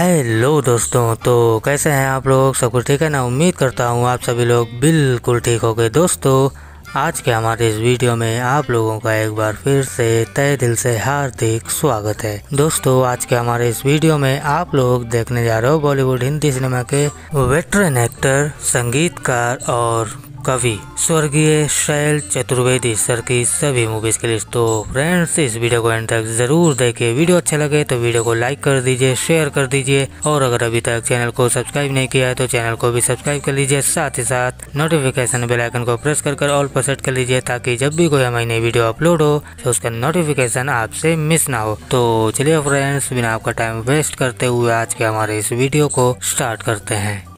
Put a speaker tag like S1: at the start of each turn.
S1: Hello दोस्तों तो कैसे हैं आप लोग? सब कुछ ठीक है ना? उम्मीद करता हूँ आप सभी लोग बिल्कुल ठीक हो गए दोस्तों, आज के हमारे इस वीडियो में आप लोगों का एक बार फिर से तय दिल से हार्दिक स्वागत है। दोस्तों, आज के हमारे इस वीडियो में आप लोग देखने जा रहे हो बॉलीवुड हिंदी सिनेमा के वेटरन एक्टर, संगीतकार और कवि, स्वर्गीय शैल चतुर्वेदी सर की सभी मूवीज़ की लिस्ट तो फ्रेंड्स इस वीडियो को एंड तक ज़रूर देखिए वीडियो अच्छा लगे तो वीडियो को लाइक कर दीजिए शेयर कर दीजिए। और अगर अभी तक चैनल को सब्सक्राइब नहीं किया है तो चैनल को भी सब्सक्राइब कर लीजिए। साथ ही साथ नोटिफिकेशन बेल आइकन को प्रेस कर कर ऑल पर सेट कर लीजिए, ताकि जब भी कोई हमारी नई वीडियो अपलोड हो तो उसका नोटिफिकेशन आपसे मिस ना हो। तो चलिए फ्रेंड्स बिना आपका टाइम वेस्ट करते हुए आज के हमारे इस वीडियो को स्टार्ट करते हैं।